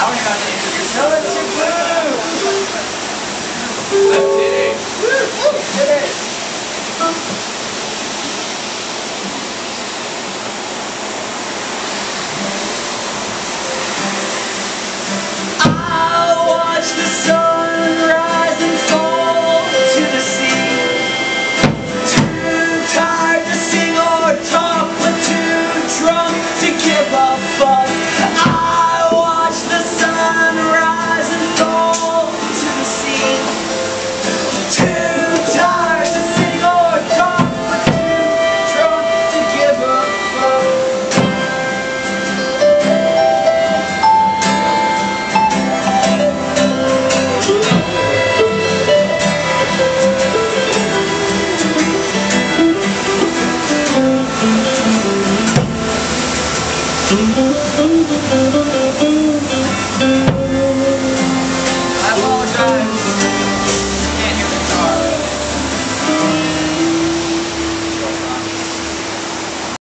I don't have to introduce No, it's your glue! I did it! Thank you.